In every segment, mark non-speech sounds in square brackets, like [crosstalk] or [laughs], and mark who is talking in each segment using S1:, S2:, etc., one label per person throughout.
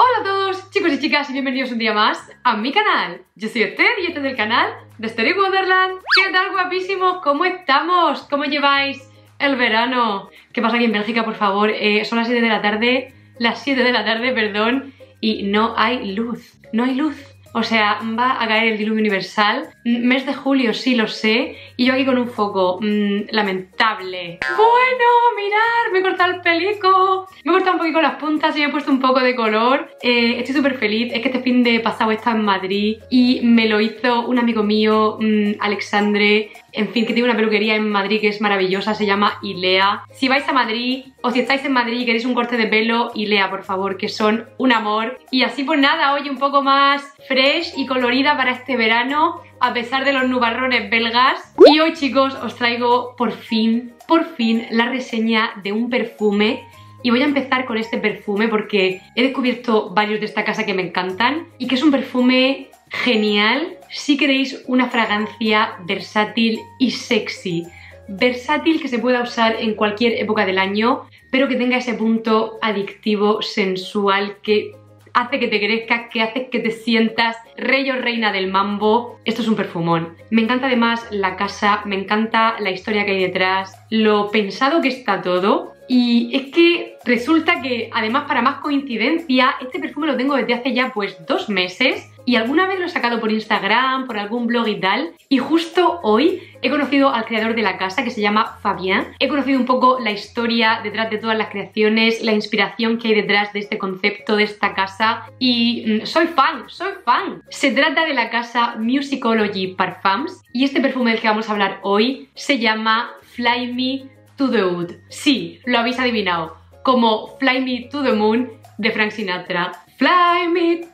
S1: Hola a todos chicos y chicas y bienvenidos un día más a mi canal Yo soy Esther y este es el canal de Story Wonderland ¿Qué tal guapísimos? ¿Cómo estamos? ¿Cómo lleváis el verano? ¿Qué pasa aquí en Bélgica por favor? Eh, son las 7 de la tarde, las 7 de la tarde, perdón Y no hay luz, no hay luz o sea, va a caer el diluvio universal. Mes de julio, sí lo sé. Y yo aquí con un foco. Mmm, lamentable. Bueno, mirar, me he cortado el pelico. Me he cortado un poquito las puntas y me he puesto un poco de color. Eh, estoy súper feliz. Es que este fin de pasado estaba en Madrid y me lo hizo un amigo mío, mmm, Alexandre. En fin, que tiene una peluquería en Madrid que es maravillosa, se llama Ilea. Si vais a Madrid o si estáis en Madrid y queréis un corte de pelo, Ilea, por favor, que son un amor. Y así pues nada, hoy un poco más fresh y colorida para este verano, a pesar de los nubarrones belgas. Y hoy chicos os traigo por fin, por fin, la reseña de un perfume y voy a empezar con este perfume porque he descubierto varios de esta casa que me encantan y que es un perfume genial si queréis una fragancia versátil y sexy. Versátil que se pueda usar en cualquier época del año, pero que tenga ese punto adictivo, sensual, que hace que te crezcas, que hace que te sientas rey o reina del mambo. Esto es un perfumón. Me encanta además la casa, me encanta la historia que hay detrás, lo pensado que está todo. Y es que resulta que, además, para más coincidencia, este perfume lo tengo desde hace ya pues dos meses y alguna vez lo he sacado por Instagram, por algún blog y tal. Y justo hoy he conocido al creador de la casa que se llama Fabien. He conocido un poco la historia detrás de todas las creaciones, la inspiración que hay detrás de este concepto, de esta casa. Y mm, soy fan, soy fan. Se trata de la casa Musicology Parfums y este perfume del que vamos a hablar hoy se llama Fly Me to the Wood. Sí, lo habéis adivinado, como Fly Me to the Moon de Frank Sinatra. Fly me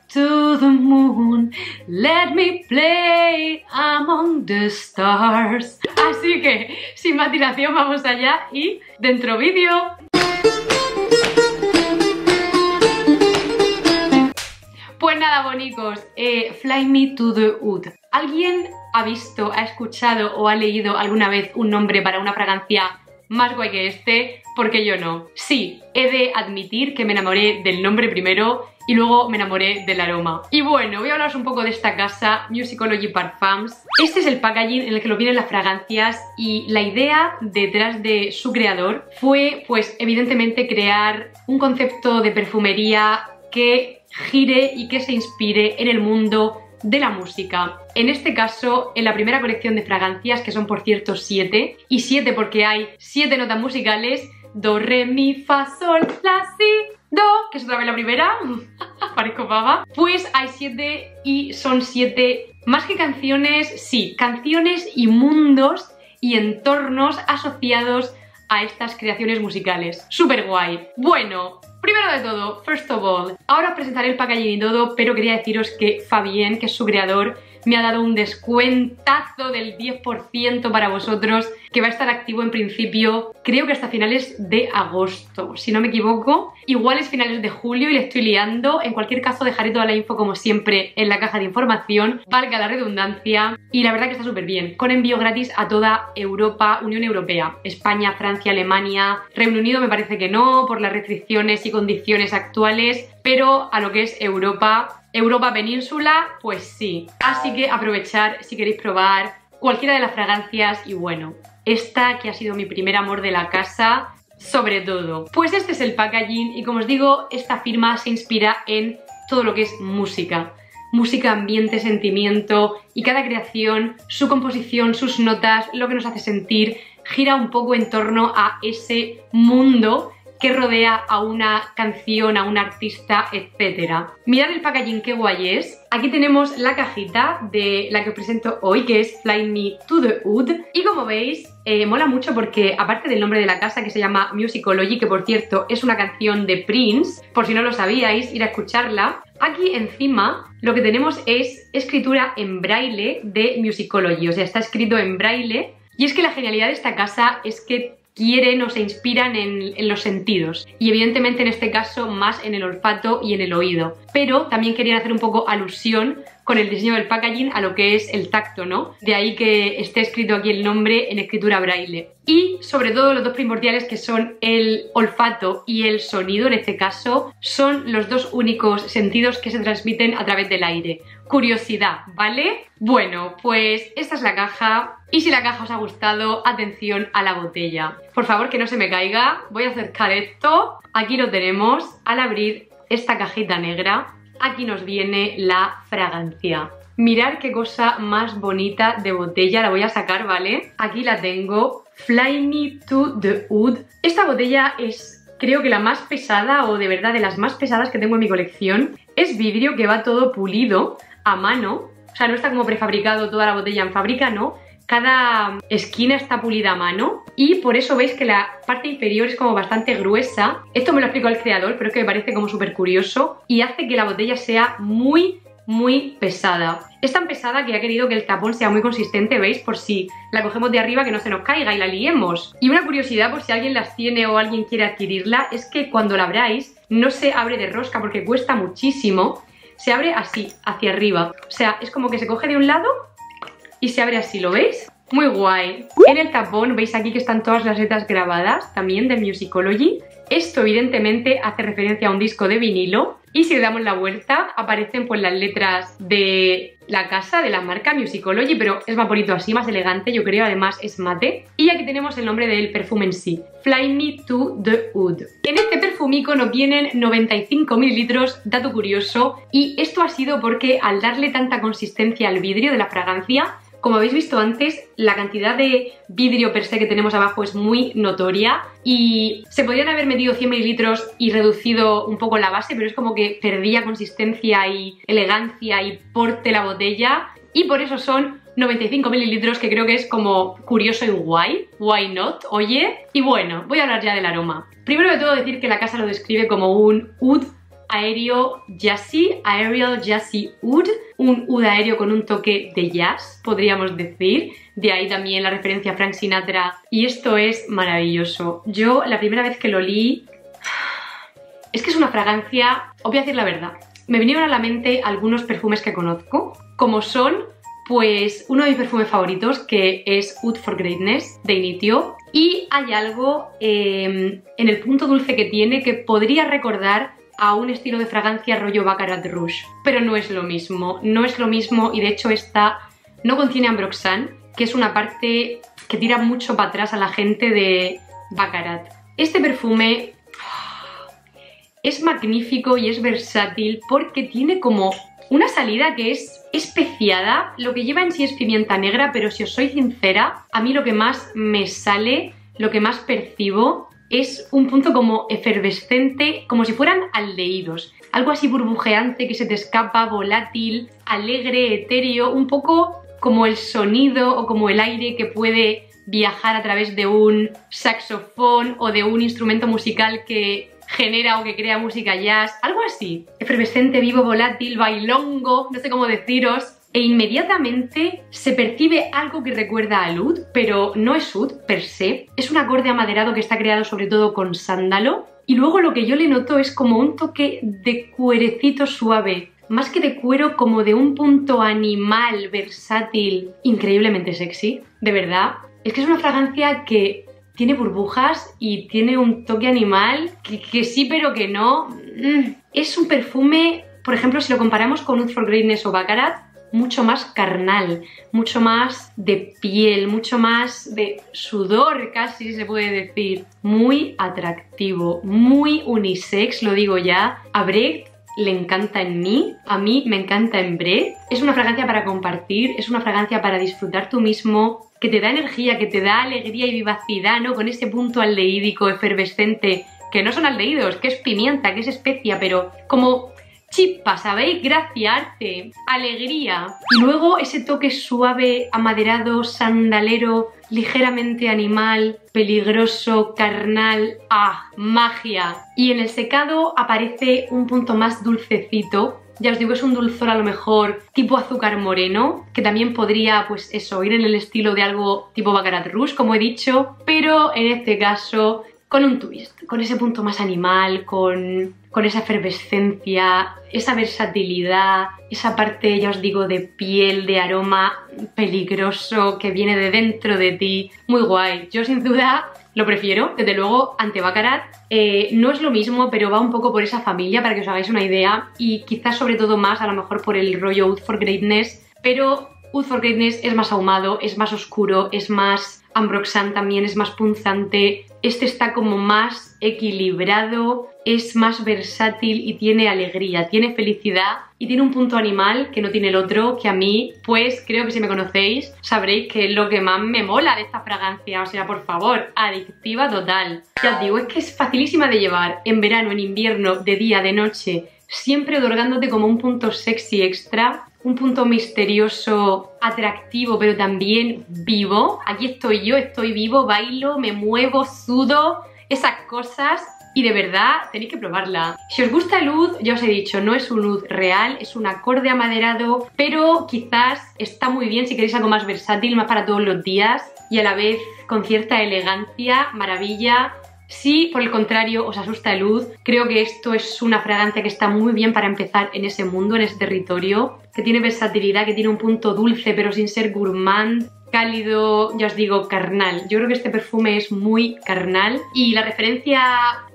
S1: the moon, let me play among the stars. Así que, sin más vamos allá y dentro vídeo. Pues nada, bonicos, eh, Fly Me to the Wood. ¿Alguien ha visto, ha escuchado o ha leído alguna vez un nombre para una fragancia más guay que este, porque yo no. Sí, he de admitir que me enamoré del nombre primero y luego me enamoré del aroma. Y bueno, voy a hablaros un poco de esta casa, Musicology Parfums. Este es el packaging en el que lo vienen las fragancias y la idea detrás de su creador fue, pues, evidentemente crear un concepto de perfumería que gire y que se inspire en el mundo de la música. En este caso, en la primera colección de fragancias, que son por cierto siete, y siete porque hay siete notas musicales, do, re, mi, fa, sol, la, si, do, que es otra vez la primera, [laughs] parezco pava, pues hay siete y son siete, más que canciones, sí, canciones y mundos y entornos asociados a estas creaciones musicales. Súper guay. Bueno, Primero de todo, first of all, ahora os presentaré el packaging y todo, pero quería deciros que Fabien, que es su creador, me ha dado un descuentazo del 10% para vosotros que va a estar activo en principio creo que hasta finales de agosto, si no me equivoco. Igual es finales de julio y le estoy liando. En cualquier caso dejaré toda la info como siempre en la caja de información, valga la redundancia. Y la verdad que está súper bien, con envío gratis a toda Europa, Unión Europea, España, Francia, Alemania, Reino Unido me parece que no, por las restricciones y condiciones actuales, pero a lo que es Europa Europa península, pues sí. Así que aprovechar si queréis probar cualquiera de las fragancias y bueno, esta que ha sido mi primer amor de la casa, sobre todo. Pues este es el packaging y como os digo, esta firma se inspira en todo lo que es música. Música, ambiente, sentimiento y cada creación, su composición, sus notas, lo que nos hace sentir, gira un poco en torno a ese mundo que rodea a una canción, a un artista, etc. Mirad el packaging, qué guay es. Aquí tenemos la cajita de la que os presento hoy, que es Fly Me to the Wood. Y como veis, eh, mola mucho porque aparte del nombre de la casa que se llama Musicology, que por cierto es una canción de Prince, por si no lo sabíais, ir a escucharla. Aquí encima lo que tenemos es escritura en braille de Musicology, o sea, está escrito en braille. Y es que la genialidad de esta casa es que quieren o se inspiran en, los sentidos. Y evidentemente en este caso más en el olfato y en el oído. Pero también querían hacer un poco alusión con el diseño del packaging a lo que es el tacto, ¿no? De ahí que esté escrito aquí el nombre en escritura braille. Y sobre todo los dos primordiales que son el olfato y el sonido en este caso son los dos únicos sentidos que se transmiten a través del aire. Curiosidad, ¿vale? Bueno, pues esta es la caja y si la caja os ha gustado, atención a la botella. Por favor que no se me caiga, voy a acercar esto. Aquí lo tenemos al abrir esta cajita negra aquí nos viene la fragancia. Mirad qué cosa más bonita de botella, la voy a sacar, ¿vale? Aquí la tengo, Fly Me to the Wood. Esta botella es creo que la más pesada o de verdad de las más pesadas que tengo en mi colección. Es vidrio que va todo pulido a mano, o sea, no está como prefabricado toda la botella en fábrica, no. Cada esquina está pulida a mano y por eso veis que la parte inferior es como bastante gruesa. Esto me lo explico el creador, pero es que me parece como súper curioso y hace que la botella sea muy muy pesada. Es tan pesada que ha querido que el tapón sea muy consistente, ¿veis? Por si la cogemos de arriba que no se nos caiga y la liemos. Y una curiosidad por si alguien las tiene o alguien quiere adquirirla es que cuando la abráis no se abre de rosca porque cuesta muchísimo. Se abre así, hacia arriba. O sea, es como que se coge de un lado y se abre así, ¿lo veis? Muy guay. En el tapón veis aquí que están todas las letras grabadas, también de Musicology. Esto evidentemente hace referencia a un disco de vinilo y si le damos la vuelta aparecen pues las letras de la casa, de la marca Musicology, pero es más bonito así, más elegante, yo creo, además es mate. Y aquí tenemos el nombre del perfume en sí, Fly Me to the Wood. En este perfumico nos vienen 95 mililitros, dato curioso, y esto ha sido porque al darle tanta consistencia al vidrio de la fragancia, como habéis visto antes, la cantidad de vidrio per se que tenemos abajo es muy notoria y se podrían haber metido 100 mililitros y reducido un poco la base, pero es como que perdía consistencia y elegancia y porte la botella y por eso son 95 mililitros que creo que es como curioso y guay, why not, oye. Y bueno, voy a hablar ya del aroma. Primero de todo decir que la casa lo describe como un oud aéreo jazzy, aerial jazzy oud, un oud aéreo con un toque de jazz, podríamos decir. De ahí también la referencia a Frank Sinatra. Y esto es maravilloso. Yo la primera vez que lo li... Es que es una fragancia... Os voy a decir la verdad. Me vinieron a la mente algunos perfumes que conozco, como son pues uno de mis perfumes favoritos que es Wood for Greatness de Initio y hay algo eh, en el punto dulce que tiene que podría recordar a un estilo de fragancia rollo Baccarat Rouge. Pero no es lo mismo, no es lo mismo y de hecho esta no contiene Ambroxan, que es una parte que tira mucho para atrás a la gente de Baccarat. Este perfume es magnífico y es versátil porque tiene como una salida que es especiada. Lo que lleva en sí es pimienta negra, pero si os soy sincera, a mí lo que más me sale, lo que más percibo es un punto como efervescente, como si fueran aldehídos. Algo así burbujeante que se te escapa, volátil, alegre, etéreo, un poco como el sonido o como el aire que puede viajar a través de un saxofón o de un instrumento musical que genera o que crea música jazz, algo así. Efervescente, vivo, volátil, bailongo, no sé cómo deciros e inmediatamente se percibe algo que recuerda a Lud, pero no es Oud per se, es un acorde amaderado que está creado sobre todo con sándalo y luego lo que yo le noto es como un toque de cuerecito suave, más que de cuero como de un punto animal, versátil, increíblemente sexy, de verdad. Es que es una fragancia que tiene burbujas y tiene un toque animal que, sí pero que no. Mm. Es un perfume, por ejemplo, si lo comparamos con Oud for Greatness o Baccarat, mucho más carnal, mucho más de piel, mucho más de sudor casi se puede decir. Muy atractivo, muy unisex, lo digo ya. A Brecht le encanta en mí, a mí me encanta en Brecht. Es una fragancia para compartir, es una fragancia para disfrutar tú mismo, que te da energía, que te da alegría y vivacidad, ¿no? Con ese punto aldeídico, efervescente, que no son aldehídos, que es pimienta, que es especia, pero como chispa, ¿sabéis? Gracia, arte, alegría. Y luego ese toque suave, amaderado, sandalero, ligeramente animal, peligroso, carnal, ¡ah! Magia. Y en el secado aparece un punto más dulcecito, ya os digo, es un dulzor a lo mejor tipo azúcar moreno, que también podría, pues eso, ir en el estilo de algo tipo Baccarat Rouge, como he dicho, pero en este caso con un twist, con ese punto más animal, con, con esa efervescencia, esa versatilidad, esa parte, ya os digo, de piel, de aroma peligroso que viene de dentro de ti. Muy guay. Yo sin duda lo prefiero, desde luego, ante Baccarat. Eh, no es lo mismo, pero va un poco por esa familia, para que os hagáis una idea, y quizás sobre todo más, a lo mejor por el rollo Out for Greatness, pero Wood for Greatness es más ahumado, es más oscuro, es más Ambroxan también, es más punzante. Este está como más equilibrado, es más versátil y tiene alegría, tiene felicidad y tiene un punto animal que no tiene el otro, que a mí, pues creo que si me conocéis, sabréis que es lo que más me mola de esta fragancia. O sea, por favor, adictiva total. Ya os digo, es que es facilísima de llevar en verano, en invierno, de día, de noche, siempre otorgándote como un punto sexy extra un punto misterioso, atractivo, pero también vivo. Aquí estoy yo, estoy vivo, bailo, me muevo, sudo, esas cosas. Y de verdad, tenéis que probarla. Si os gusta el luz, ya os he dicho, no es un luz real, es un acorde amaderado, pero quizás está muy bien si queréis algo más versátil, más para todos los días y a la vez con cierta elegancia, maravilla. Si por el contrario os asusta el luz, creo que esto es una fragancia que está muy bien para empezar en ese mundo, en ese territorio, que tiene versatilidad, que tiene un punto dulce pero sin ser gourmand, cálido, ya os digo, carnal. Yo creo que este perfume es muy carnal y la referencia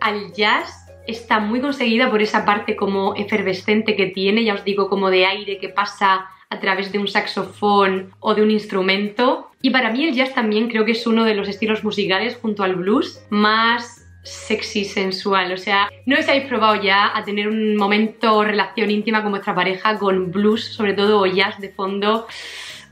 S1: al jazz está muy conseguida por esa parte como efervescente que tiene, ya os digo, como de aire que pasa a través de un saxofón o de un instrumento. Y para mí el jazz también creo que es uno de los estilos musicales junto al blues más sexy, sensual. O sea, no os habéis probado ya a tener un momento relación íntima con vuestra pareja con blues, sobre todo o jazz de fondo.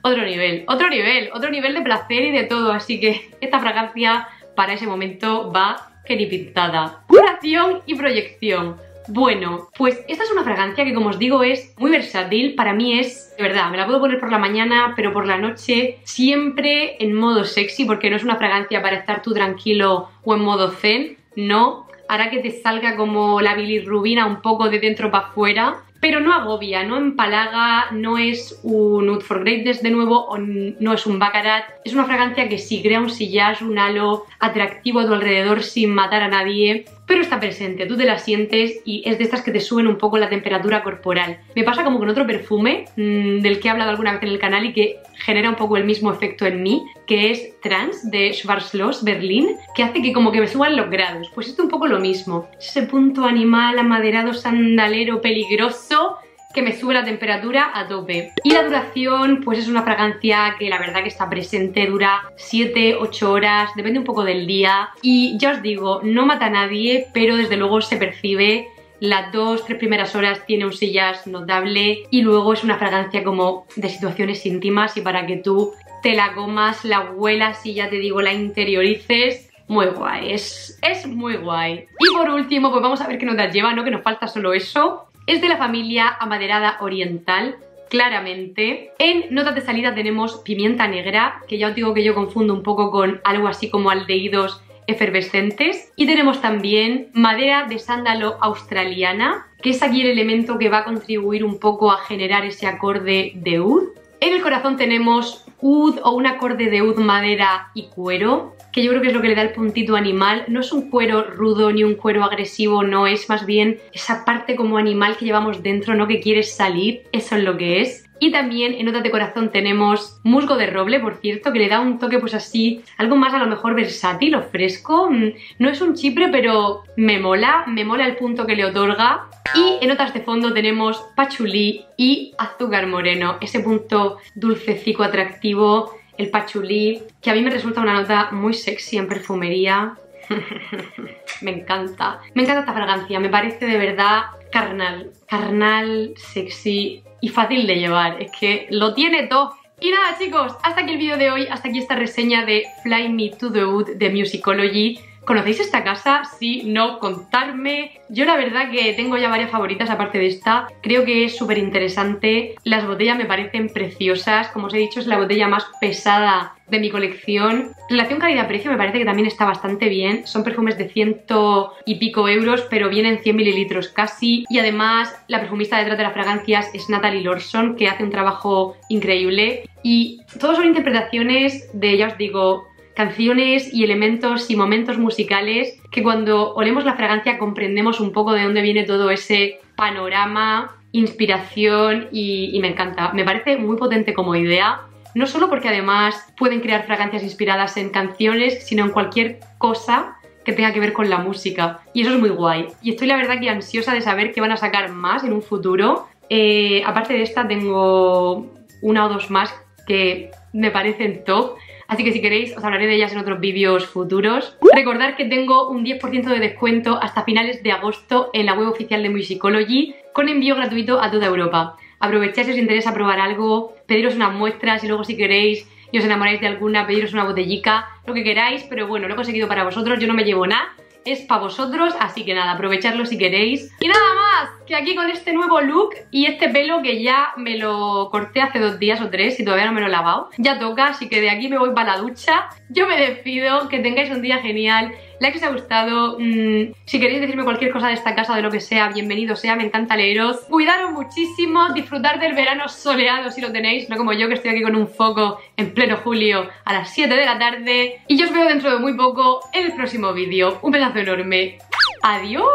S1: Otro nivel, otro nivel, otro nivel de placer y de todo. Así que esta fragancia para ese momento va que ni pintada. Duración y proyección. Bueno, pues esta es una fragancia que como os digo es muy versátil, para mí es, de verdad, me la puedo poner por la mañana, pero por la noche siempre en modo sexy, porque no es una fragancia para estar tú tranquilo o en modo zen, no, hará que te salga como la bilirrubina un poco de dentro para afuera, pero no agobia, no empalaga, no es un Nude for Greatness de nuevo o no es un Baccarat. Es una fragancia que sí crea un sillage, un halo atractivo a tu alrededor sin matar a nadie, pero está presente, tú te la sientes y es de estas que te suben un poco la temperatura corporal. Me pasa como con otro perfume mmm, del que he hablado alguna vez en el canal y que genera un poco el mismo efecto en mí, que es Trans de Schwarzschloss Berlin, que hace que como que me suban los grados. Pues es un poco lo mismo, ese punto animal, amaderado, sandalero, peligroso, que me sube la temperatura a tope. Y la duración, pues es una fragancia que la verdad que está presente, dura 7-8 horas, depende un poco del día. Y ya os digo, no mata a nadie, pero desde luego se percibe las dos, tres primeras horas tiene un sillas notable y luego es una fragancia como de situaciones íntimas y para que tú te la comas, la huelas y ya te digo, la interiorices, muy guay, es, es muy guay. Y por último, pues vamos a ver qué notas lleva, ¿no? Que nos falta solo eso. Es de la familia amaderada oriental, claramente. En notas de salida tenemos pimienta negra, que ya os digo que yo confundo un poco con algo así como aldehídos efervescentes. Y tenemos también madera de sándalo australiana, que es aquí el elemento que va a contribuir un poco a generar ese acorde de oud. En el corazón tenemos oud o un acorde de oud madera y cuero que yo creo que es lo que le da el puntito animal. No es un cuero rudo ni un cuero agresivo, no, es más bien esa parte como animal que llevamos dentro, ¿no? Que quieres salir, eso es lo que es. Y también en notas de corazón tenemos musgo de roble, por cierto, que le da un toque pues así, algo más a lo mejor versátil o fresco. Mm, no es un chipre, pero me mola, me mola el punto que le otorga. Y en notas de fondo tenemos pachulí y azúcar moreno, ese punto dulcecico atractivo el pachulí, que a mí me resulta una nota muy sexy en perfumería. [laughs] me encanta. Me encanta esta fragancia, me parece de verdad carnal. Carnal, sexy y fácil de llevar. Es que lo tiene todo. Y nada chicos, hasta aquí el vídeo de hoy, hasta aquí esta reseña de Fly Me to the Wood de Musicology. ¿Conocéis esta casa? Si no, contarme. Yo la verdad que tengo ya varias favoritas aparte de esta. Creo que es súper interesante. Las botellas me parecen preciosas. Como os he dicho, es la botella más pesada de mi colección. Relación calidad-precio me parece que también está bastante bien. Son perfumes de ciento y pico euros, pero vienen 100 mililitros casi. Y además, la perfumista detrás de las fragancias es Natalie Lorson, que hace un trabajo increíble. Y todos son interpretaciones de, ya os digo, canciones y elementos y momentos musicales que cuando olemos la fragancia comprendemos un poco de dónde viene todo ese panorama, inspiración y, y me encanta. Me parece muy potente como idea no solo porque además pueden crear fragancias inspiradas en canciones, sino en cualquier cosa que tenga que ver con la música. Y eso es muy guay. Y estoy la verdad que ansiosa de saber qué van a sacar más en un futuro. Eh, aparte de esta tengo una o dos más que me parecen top. Así que si queréis os hablaré de ellas en otros vídeos futuros. Recordad que tengo un 10% de descuento hasta finales de agosto en la web oficial de Musicology con envío gratuito a toda Europa. Aprovechad si os interesa probar algo, pediros unas muestras y luego si queréis y os enamoráis de alguna, pediros una botellica, lo que queráis, pero bueno, lo he conseguido para vosotros, yo no me llevo nada, es para vosotros, así que nada, aprovechadlo si queréis. Y nada más, que aquí con este nuevo look y este pelo que ya me lo corté hace dos días o tres y todavía no me lo he lavado, ya toca, así que de aquí me voy para la ducha. Yo me despido, que tengáis un día genial like si os ha gustado, mm, si queréis decirme cualquier cosa de esta casa, de lo que sea, bienvenido sea, me encanta leeros. Cuidaros muchísimo, disfrutar del verano soleado si lo tenéis, no como yo que estoy aquí con un foco en pleno julio a las 7 de la tarde. Y yo os veo dentro de muy poco en el próximo vídeo. Un pedazo enorme. ¡Adiós!